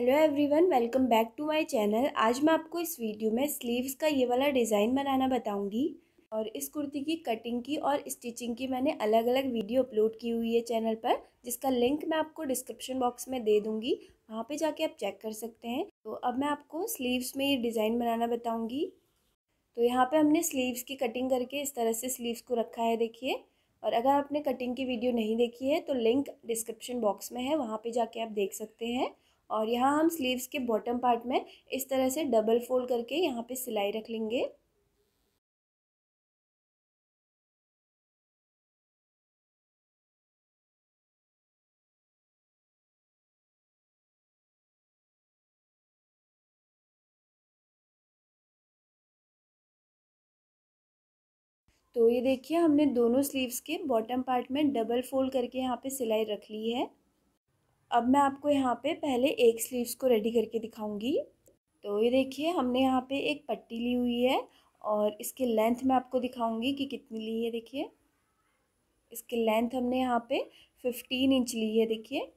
Hello everyone welcome back to my channel आज मैं आपको इस वीडियो में स्लीव्स का ये वाला डिज़ाइन बनाना बताऊँगी और इस कुर्ती की कटिंग की और स्टिचिंग की मैंने अलग अलग वीडियो अपलोड की हुई है चैनल पर, जिसका लिंक मैं आपको डिस्क्रिप्शन बॉक्स में दे दूँगी। वहाँ पर जाके आप चेक कर सकते हैं। तो अब मैं आपको स्लीव्स में ये डिज़ाइन बनाना बताऊँगी। तो यहाँ पर हमने स्लीव्स की कटिंग करके इस तरह से स्लीव्स को रखा है, देखिए। और अगर आपने कटिंग की वीडियो नहीं देखी है तो लिंक डिस्क्रिप्शन बॉक्स में है, वहाँ पर जाके आप देख सकते हैं। और यहाँ हम स्लीव्स के बॉटम पार्ट में इस तरह से डबल फोल्ड करके यहाँ पे सिलाई रख लेंगे। तो ये देखिए हमने दोनों स्लीव्स के बॉटम पार्ट में डबल फोल्ड करके यहाँ पे सिलाई रख ली है। अब मैं आपको यहाँ पे पहले एक स्लीव्स को रेडी करके दिखाऊँगी। तो ये देखिए, हमने यहाँ पे एक पट्टी ली हुई है और इसके लेंथ मैं आपको दिखाऊँगी कि कितनी ली है, देखिए। इसकी लेंथ हमने यहाँ पे फिफ्टीन इंच ली है, देखिए।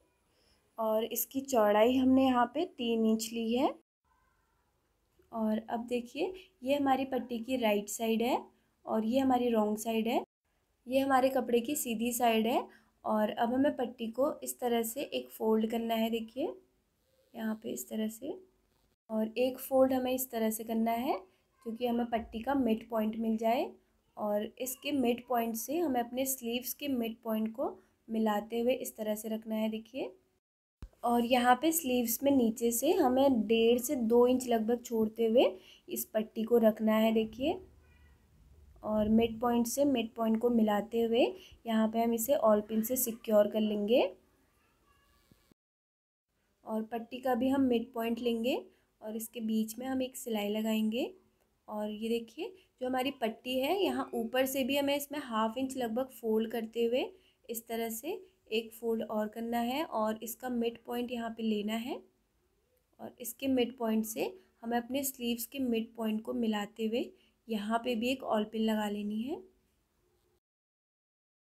और इसकी चौड़ाई हमने यहाँ पे तीन इंच ली है। और अब देखिए, ये हमारी पट्टी की राइट साइड है और ये हमारी रॉन्ग साइड है। ये हमारे कपड़े की सीधी साइड है और अब हमें पट्टी को इस तरह से एक फ़ोल्ड करना है, देखिए। यहाँ पे इस तरह से और एक फ़ोल्ड हमें इस तरह से करना है, क्योंकि हमें पट्टी का मिड पॉइंट मिल जाए और इसके मिड पॉइंट से हमें अपने स्लीव्स के मिड पॉइंट को मिलाते हुए इस तरह से रखना है, देखिए। और यहाँ पे स्लीव्स में नीचे से हमें डेढ़ से दो इंच लगभग छोड़ते हुए इस पट्टी को रखना है, देखिए। और मिड पॉइंट से मिड पॉइंट को मिलाते हुए यहाँ पे हम इसे ऑल पिन से सिक्योर कर लेंगे। और पट्टी का भी हम मिड पॉइंट लेंगे और इसके बीच में हम एक सिलाई लगाएँगे। और ये देखिए, जो हमारी पट्टी है, यहाँ ऊपर से भी हमें इसमें हाफ़ इंच लगभग फोल्ड करते हुए इस तरह से एक फोल्ड और करना है और इसका मिड पॉइंट यहाँ पे लेना है। और इसके मिड पॉइंट से हमें अपने स्लीव्स के मिड पॉइंट को मिलाते हुए यहाँ पे भी एक ऑल पिन लगा लेनी है।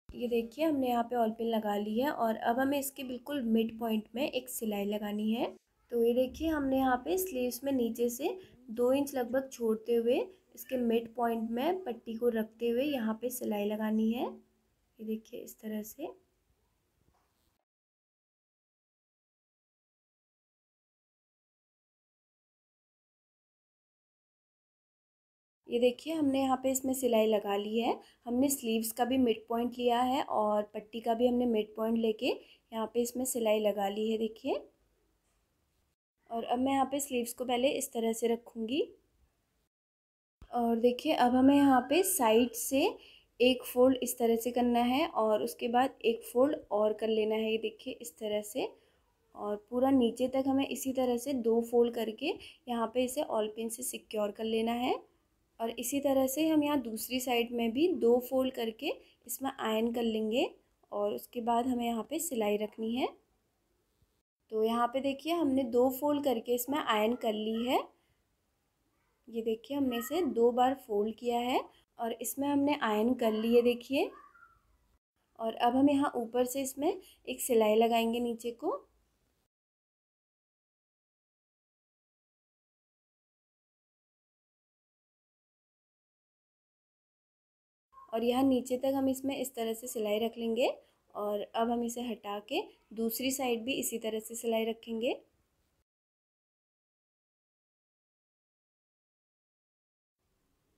ये देखिए, हमने यहाँ पे ऑल पिन लगा ली है और अब हमें इसके बिल्कुल मिड पॉइंट में एक सिलाई लगानी है। तो ये देखिए, हमने यहाँ पे स्लीव्स में नीचे से दो इंच लगभग छोड़ते हुए इसके मिड पॉइंट में पट्टी को रखते हुए यहाँ पे सिलाई लगानी है। ये देखिए, इस तरह से। ये देखिए, हमने यहाँ पे इसमें सिलाई लगा ली है। हमने स्लीव्स का भी मिड पॉइंट लिया है और पट्टी का भी हमने मिड पॉइंट लेके यहाँ पे इसमें सिलाई लगा ली है, देखिए। और अब मैं यहाँ पे स्लीव्स को पहले इस तरह से रखूँगी। और देखिए, अब हमें यहाँ पे साइड से एक फोल्ड इस तरह से करना है और उसके बाद एक फोल्ड और कर लेना है, ये देखिए, इस तरह से। और पूरा नीचे तक हमें इसी तरह से दो फोल्ड करके यहाँ पे इसे ऑल पिन से सिक्योर कर लेना है। और इसी तरह से हम यहाँ दूसरी साइड में भी दो फोल्ड करके इसमें आयन कर लेंगे और उसके बाद हमें यहाँ पे सिलाई रखनी है। तो यहाँ पे देखिए हमने दो फोल्ड करके इसमें आयन कर ली है। ये देखिए हमने इसे दो बार फोल्ड किया है और इसमें हमने आयन कर ली है देखिए। और अब हम यहाँ ऊपर से इसमें एक सिलाई लगाएँगे नीचे को। और यहाँ नीचे तक हम इसमें इस तरह से सिलाई रख लेंगे और अब हम इसे हटा के दूसरी साइड भी इसी तरह से सिलाई रखेंगे।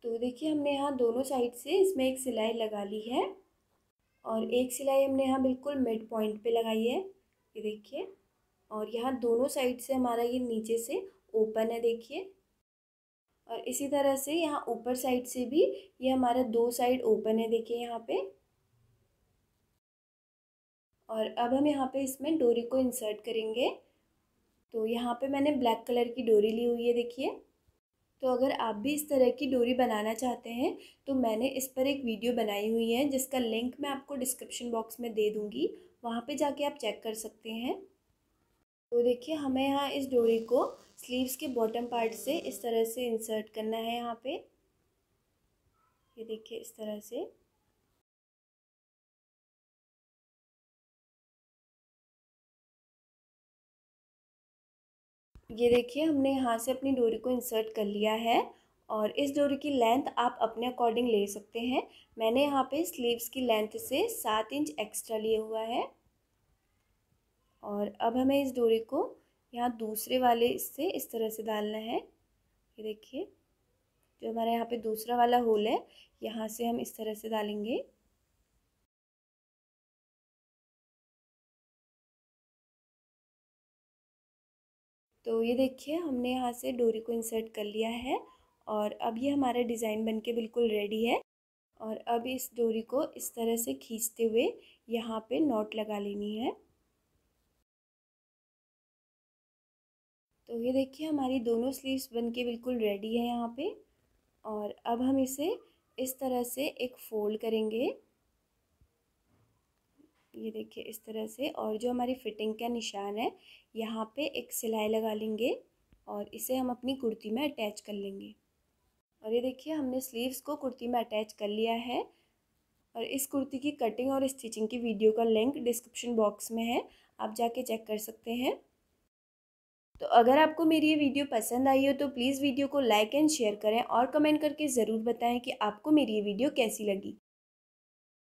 तो देखिए, हमने यहाँ दोनों साइड से इसमें एक सिलाई लगा ली है और एक सिलाई हमने यहाँ बिल्कुल मिड पॉइंट पे लगाई है, ये देखिए। और यहाँ दोनों साइड से हमारा ये नीचे से ओपन है, देखिए। और इसी तरह से यहाँ ऊपर साइड से भी ये हमारा दो साइड ओपन है, देखिए यहाँ पे। और अब हम यहाँ पे इसमें डोरी को इंसर्ट करेंगे। तो यहाँ पे मैंने ब्लैक कलर की डोरी ली हुई है, देखिए। तो अगर आप भी इस तरह की डोरी बनाना चाहते हैं तो मैंने इस पर एक वीडियो बनाई हुई है, जिसका लिंक मैं आपको डिस्क्रिप्शन बॉक्स में दे दूँगी। वहाँ पे जाके आप चेक कर सकते हैं। तो देखिए, हमें यहाँ इस डोरी को स्लीव्स के बॉटम पार्ट से इस तरह से इंसर्ट करना है यहाँ पे। ये देखिए इस तरह से। ये देखिए हमने यहाँ से अपनी डोरी को इंसर्ट कर लिया है और इस डोरी की लेंथ आप अपने अकॉर्डिंग ले सकते हैं। मैंने यहाँ पे स्लीव्स की लेंथ से सात इंच एक्स्ट्रा लिए हुआ है। और अब हमें इस डोरी को यहाँ दूसरे वाले इससे इस तरह से डालना है। ये देखिए, जो हमारा यहाँ पे दूसरा वाला होल है, यहाँ से हम इस तरह से डालेंगे। तो ये देखिए, हमने यहाँ से डोरी को इंसर्ट कर लिया है और अब ये हमारा डिज़ाइन बनके बिल्कुल रेडी है। और अब इस डोरी को इस तरह से खींचते हुए यहाँ पे नॉट लगा लेनी है। तो ये देखिए, हमारी दोनों स्लीव्स बनके बिल्कुल रेडी है यहाँ पे। और अब हम इसे इस तरह से एक फोल्ड करेंगे। ये देखिए, इस तरह से। और जो हमारी फिटिंग का निशान है, यहाँ पे एक सिलाई लगा लेंगे और इसे हम अपनी कुर्ती में अटैच कर लेंगे। और ये देखिए, हमने स्लीव्स को कुर्ती में अटैच कर लिया है। और इस कुर्ती की कटिंग और स्टिचिंग की वीडियो का लिंक डिस्क्रिप्शन बॉक्स में है। आप जाके चेक कर सकते हैं। तो अगर आपको मेरी ये वीडियो पसंद आई हो तो प्लीज़ वीडियो को लाइक एंड शेयर करें और कमेंट करके ज़रूर बताएँ कि आपको मेरी ये वीडियो कैसी लगी।